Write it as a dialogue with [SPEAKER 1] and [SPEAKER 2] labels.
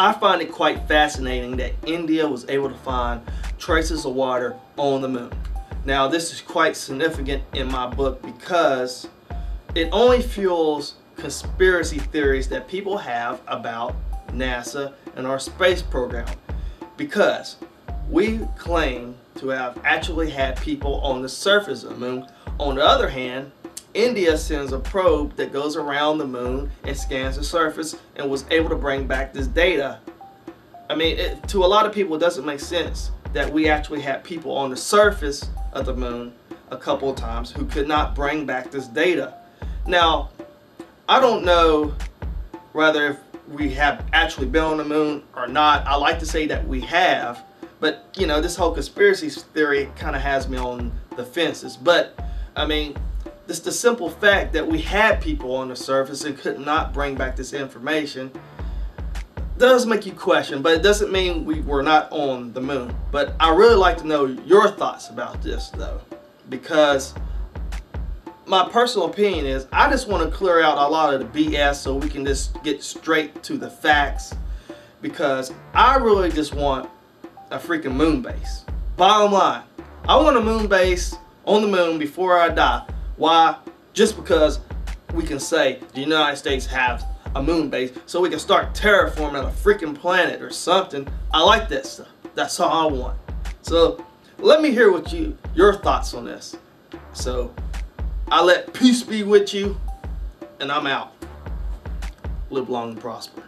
[SPEAKER 1] I find it quite fascinating that India was able to find traces of water on the moon. Now, this is quite significant in my book because it only fuels conspiracy theories that people have about NASA and our space program. Because we claim to have actually had people on the surface of the moon. On the other hand, India sends a probe that goes around the moon and scans the surface and was able to bring back this data. I mean, it, to a lot of people, it doesn't make sense that we actually had people on the surface of the moon a couple of times who could not bring back this data. Now, I don't know whether if we have actually been on the moon or not. I like to say that we have, but you know, this whole conspiracy theory kind of has me on the fences. But I mean, just the simple fact that we had people on the surface and could not bring back this information does make you question, but it doesn't mean we were not on the moon. But I really like to know your thoughts about this though, because my personal opinion is I just want to clear out a lot of the BS so we can just get straight to the facts because I really just want a freaking moon base. Bottom line, I want a moon base on the moon before I die. Why? Just because we can say the United States has a moon base so we can start terraforming a freaking planet or something. I like that stuff. That's all I want. So let me hear what you your thoughts on this. So I let peace be with you and I'm out. Live long and prosper.